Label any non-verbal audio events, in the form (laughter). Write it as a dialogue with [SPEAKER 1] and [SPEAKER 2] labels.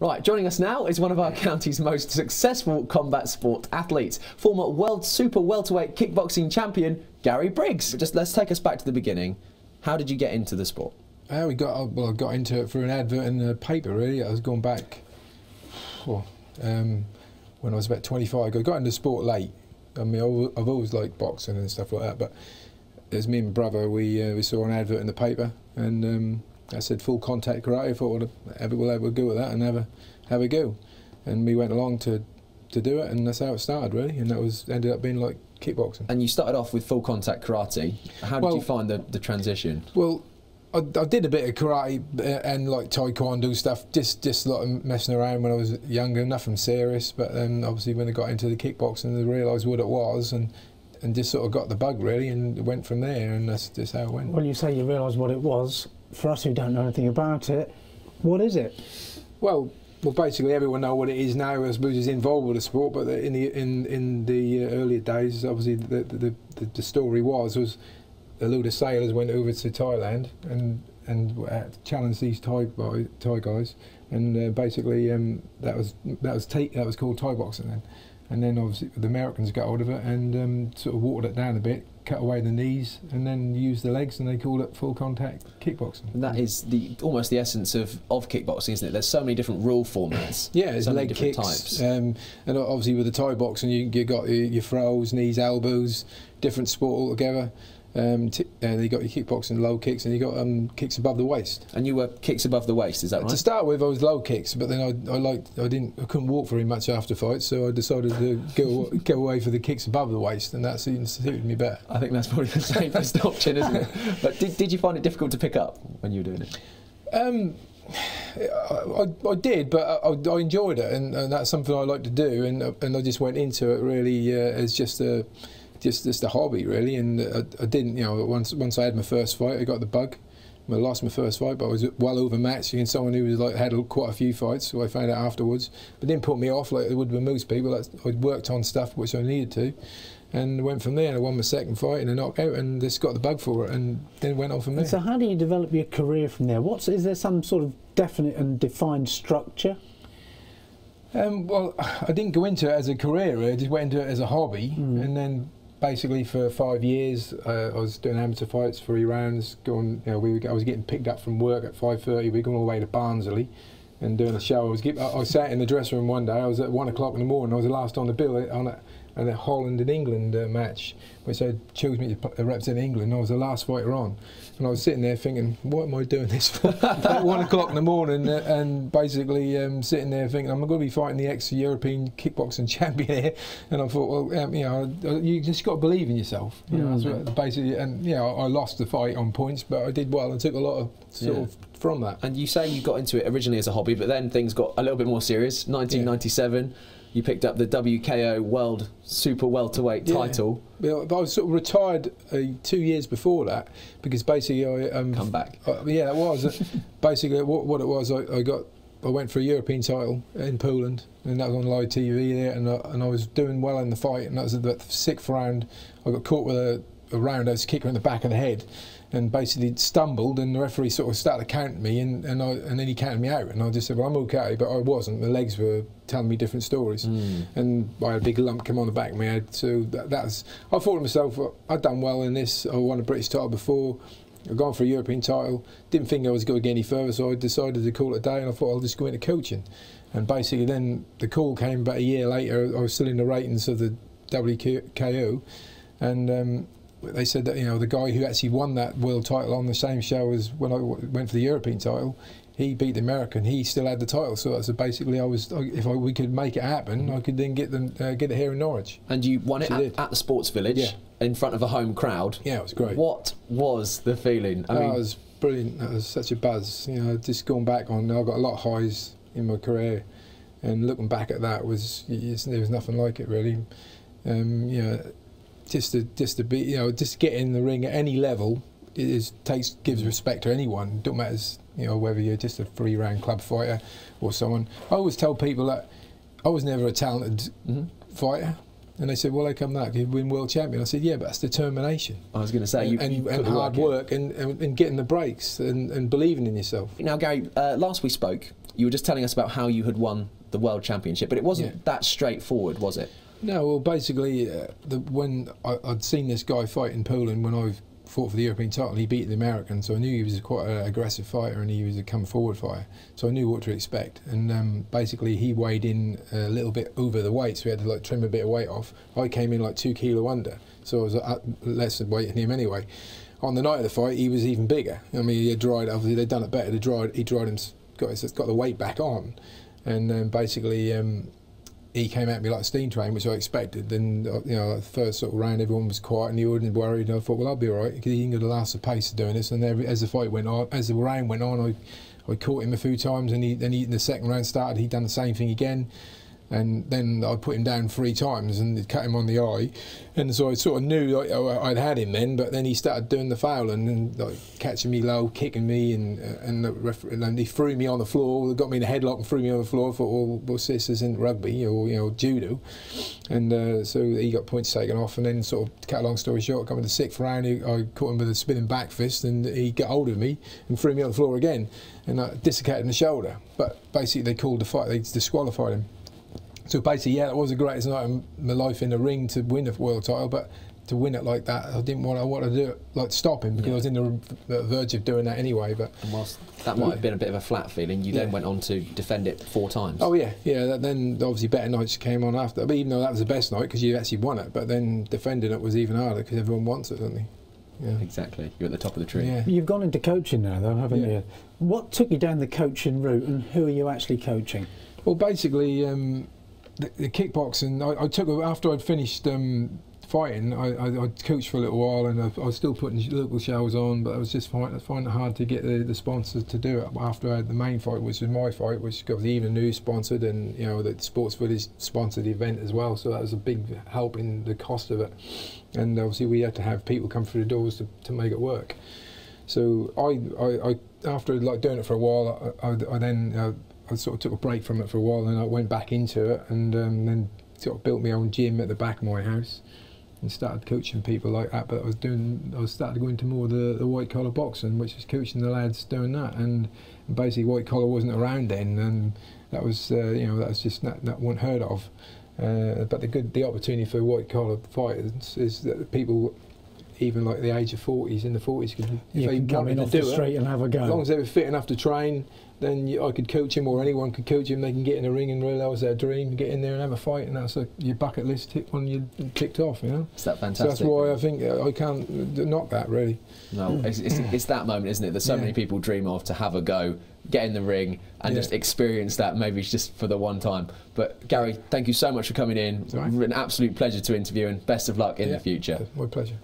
[SPEAKER 1] Right, joining us now is one of our county's most successful combat sport athletes, former world super welterweight kickboxing champion Gary Briggs. Just let's take us back to the beginning. How did you get into the sport?
[SPEAKER 2] Uh, we got well, I got into it through an advert in the paper. Really, I was going back. Well, um, when I was about 25, I got into sport late. I mean, I've always liked boxing and stuff like that, but was me and my brother. We uh, we saw an advert in the paper, and um, I said full contact karate. I thought well, have, we'll have a go at that and have a have a go, and we went along to to do it, and that's how it started really, and that was ended up being like kickboxing.
[SPEAKER 1] And you started off with full contact karate. How did well, you find the the transition?
[SPEAKER 2] Well. I, I, did a bit of karate uh, and like taekwondo stuff, just just like messing around when I was younger, nothing serious. But then obviously when I got into the kickboxing, I realised what it was, and and just sort of got the bug really, and went from there, and that's just how it went.
[SPEAKER 3] Well, you say you realised what it was for us who don't know anything about it, what is it?
[SPEAKER 2] Well, well, basically everyone know what it is now. I suppose is involved with the sport, but in the in in the uh, earlier days, obviously the the, the the story was was a load of sailors went over to Thailand and and uh, challenged these Thai boy, Thai guys, and uh, basically um, that was that was that was called Thai boxing then and then obviously the Americans got hold of it and um, sort of watered it down a bit, cut away the knees, and then used the legs, and they called it full contact kickboxing.
[SPEAKER 1] And that is the almost the essence of, of kickboxing, isn't it? There's so many different rule formats. (clears throat)
[SPEAKER 2] Yeah,
[SPEAKER 1] so
[SPEAKER 2] leg kicks, types. Um, and obviously with the Thai boxing, you you got your, your throws, knees, elbows, different sport altogether. Um, uh, you got your kickboxing low kicks, and you got um, kicks above the waist.
[SPEAKER 1] And you were kicks above the waist, is that right?
[SPEAKER 2] To start with, I was low kicks, but then I, I liked I didn't I couldn't walk very much after fights, so I decided to go (laughs) go away for the kicks above the waist, and that suited me better.
[SPEAKER 1] I think that's probably the safest option, isn't it? (laughs) But did, did you find it difficult to pick up when you were doing it? Um,
[SPEAKER 2] I, I, did, but I, I enjoyed it, and, and, that's something I like to do, and and I just went into it really uh, as just a just just a hobby really. And I, I, didn't, you know, once once I had my first fight, I got the bug. I lost my first fight, but I was well overmatched against someone who was like had quite a few fights. So I found out afterwards, but didn't put me off like it would with most people. I'd worked on stuff which I needed to, and went from there. And I won my second fight in a knockout, and just got the bug for it, and then went on from there.
[SPEAKER 3] So how do you develop your career from there? What's is there some sort of definite and defined structure?
[SPEAKER 2] Um, well, I didn't go into it as a career. I just went into it as a hobby, mm. and then basically for five years uh, I was doing amateur fights, three rounds. Going, you know, we were, I was getting picked up from work at 5:30. We were going all the way to Barnsley and doing a show. I was, get, I, I sat in the dressing room one day. I was at one o'clock in the morning. I was the last on the bill on a, on the Holland and England uh, match, which they chose me to represent England. I was the last fighter on, and I was sitting there thinking, what am I doing this for? (laughs) at one o'clock in the morning, uh, and basically um, sitting there thinking, I'm going to be fighting the ex-European kickboxing (laughs) champion here. And I thought, well, um, you know, you just got to believe in yourself. You mm know, basically, and you know, I lost the fight on points, but I did well. and took a lot of sort yeah. of from that.
[SPEAKER 1] And you say you got into it originally as a hobby, but then things got a little bit more serious. 1997. Yeah you picked up the WKO World Super Welterweight yeah. title.
[SPEAKER 2] Yeah, I was sort of retired uh, two years before that because basically I
[SPEAKER 1] um, come back.
[SPEAKER 2] Uh, yeah, that was (laughs) basically what, what, it was. I, I, got I went for a European title in Poland, and that was on live TV there, and I, and I was doing well in the fight, and that was the sixth round. I got caught with a, a roundhouse kicker in the back of the head and basically stumbled and the referee sort of started counting me and, and, I, and then he counted me out and I just said well I'm okay but I wasn't. The legs were telling me different stories. Mm. and I had a big lump come on the back of my head. So that, that's I thought to myself I'd done well in this. I won a British title before. I'd gone for a European title. Didn't think I was going to get any further so I decided to call it a day and I thought I'll just go into coaching. And basically then the call came about a year later. I was still in the ratings of the WKO and um, they said that you know the guy who actually won that world title on the same show as when I went for the European title, he beat the American. He still had the title. So, so basically, I was if I, we could make it happen, I could then get them uh, get it here in Norwich.
[SPEAKER 1] And you won it at, at, the Sports Village yeah. in front of a home crowd.
[SPEAKER 2] Yeah, it was great.
[SPEAKER 1] What was the feeling?
[SPEAKER 2] I oh, mean, it was brilliant. It was such a buzz. You know, just going back on, I've got a lot of highs in my career, and looking back at that was there was nothing like it really. Um, you know, just to just to be you know just get in the ring at any level is takes gives respect to anyone. Don't matter you know whether you're just a three round club fighter or someone. I always tell people that I was never a talented mm -hmm. fighter. And they said, well, how come that? You win world champion. I said, yeah, but that's determination.
[SPEAKER 1] I was going to say, you,
[SPEAKER 2] and,
[SPEAKER 1] you
[SPEAKER 2] and hard work, and, and, and, getting the breaks and, and believing in yourself.
[SPEAKER 1] Now, Gary, uh, last we spoke, you were just telling us about how you had won the world championship, but it wasn't
[SPEAKER 2] Yeah.
[SPEAKER 1] that straightforward, was it?
[SPEAKER 2] No, well, basically, uh, the, when I, I'd seen this guy fight in Poland when I fought for the European title, he beat the American, so I knew he was quite an aggressive fighter and he was a come forward fighter. So I knew what to expect. And um, basically, he weighed in a little bit over the weight, so we had to like trim a bit of weight off. I came in like two kilo under, so I was at less weight than him anyway. On the night of the fight, he was even bigger. I mean, he had dried. Obviously, they'd done it better. They dried. He dried him. Got got the weight back on, and um, basically. Um, he came at me like a steam train, which I expected. And uh, you know, the first sort of round, everyone was quiet and you wasn't worried. And I thought, well, I'll be all right because he ain't going to last of pace of doing this. And every, as the fight went on, as the round went on, I, I caught him a few times. And he, then he, in the second round started, he'd done the same thing again. And then I put him down three times and cut him on the eye. And so I sort of knew like, I'd had him then, but then he started doing the foul and like catching me low, kicking me, and uh, and, and he threw me on the floor, got me in a headlock and threw me on the floor. I thought, well, sis, this isn't rugby or you know judo, and uh, so he got points taken off. And then sort of cut a long story short, coming to the sixth round, he, I caught him with a spinning back fist, and he got hold of me and threw me on the floor again, and I dislocated the shoulder. But basically, they called the fight, they disqualified him. So basically, yeah, that was the greatest night of my life in the ring to win a world title, but to win it like that, I didn't want. I wanted to do it like stop him because
[SPEAKER 1] Yeah.
[SPEAKER 2] I was in the, the verge of doing that anyway. But
[SPEAKER 1] And whilst that might have been a bit of a flat feeling, you then went on to defend it four times.
[SPEAKER 2] oh yeah, yeah. That, then obviously better nights came on after. But even though that was the best night because you actually won it, but then defending it was even harder because everyone wants it, don't they? Yeah.
[SPEAKER 1] Exactly. You're at the top of the tree.
[SPEAKER 2] Yeah.
[SPEAKER 3] You've gone into coaching now, though, haven't
[SPEAKER 2] Yeah.
[SPEAKER 3] you? What took you down the coaching route, and who are you actually coaching?
[SPEAKER 2] Well, basically, um, the, the kickboxing. I, I took after I'd finished um, fighting. I, I, I coached for a little while, and I, I was still putting local shows on, but I was just find, finding it hard to get the, the sponsors to do it. After I had the main fight, which was my fight, which got the Evening News sponsored, and you know the Sports Village sponsored the event as well. So that was a big help in the cost of it. And obviously, we had to have people come through the doors to, to make it work. So I, I, after like doing it for a while, I then uh, I sort of took a break from it for a while, and I went back into it, and um, then sort of built my own gym at the back of my house, and started coaching people like that. But I was doing, I was started going to more the, the white collar boxing, which was coaching the lads doing that, and basically white collar wasn't around then, and that was uh, you know that was just not, not heard of. Uh, but the good the opportunity for white collar fighters is that people. Even like the age of 40s, in the 40s, could, if
[SPEAKER 3] You
[SPEAKER 2] they
[SPEAKER 3] can come in
[SPEAKER 2] to
[SPEAKER 3] off
[SPEAKER 2] do
[SPEAKER 3] the
[SPEAKER 2] it,
[SPEAKER 3] street and have a go.
[SPEAKER 2] as long as they were fit enough to train, then you, I could coach him, or anyone could coach him. They can get in the ring and realise their dream, get in there and have a fight, and that's a, your bucket list tick one you ticked off. You know,
[SPEAKER 1] Is that
[SPEAKER 2] so
[SPEAKER 1] fantastic?
[SPEAKER 2] that's why I think uh, I can't uh, knock that really.
[SPEAKER 1] No, it's, it's, it's that moment, isn't it? That so
[SPEAKER 2] Yeah.
[SPEAKER 1] many people dream of to have a go, get in the ring, and
[SPEAKER 2] Yeah.
[SPEAKER 1] just experience that maybe just for the one time. But Gary, thank you so much for coming in.
[SPEAKER 2] It's all right.
[SPEAKER 1] An absolute pleasure to interview, and best of luck in
[SPEAKER 2] Yeah.
[SPEAKER 1] the future.
[SPEAKER 2] My pleasure.